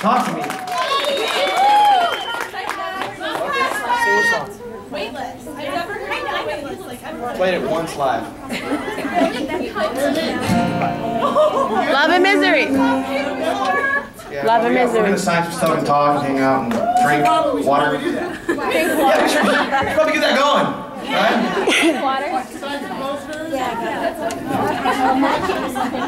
Talk to me. Weightless. I've never heard of weightless like ever. Played it once live. Love and misery. Yeah, Love and misery. we're gonna sign some stuff and talk and hang out and drink water. Yeah, we should probably get that going. Right?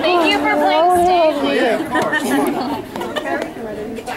Thank you for playing stage. Oh, yeah, of course.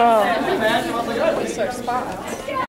Oh. Switch spots.